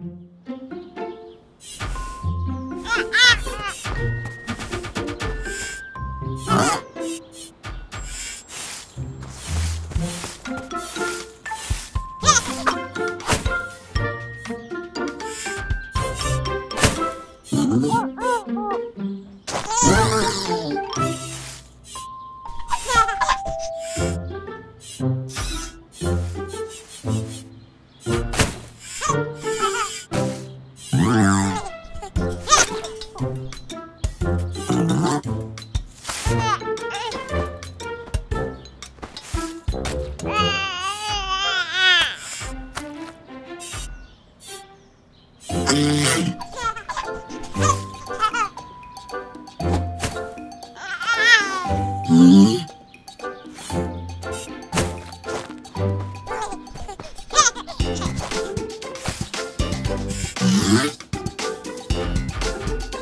Oh, oh, oh.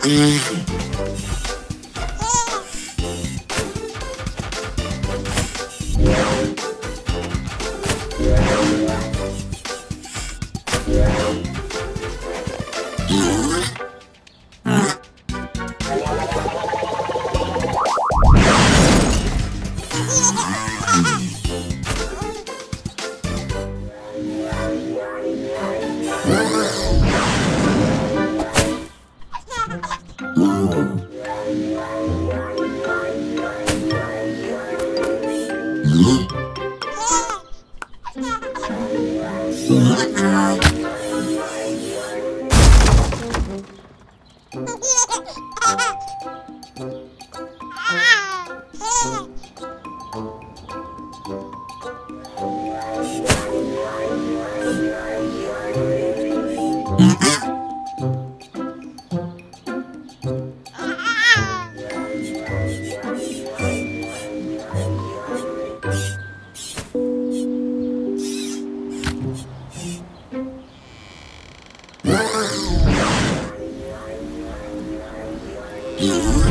Mm-hmm. Huh? Yeah.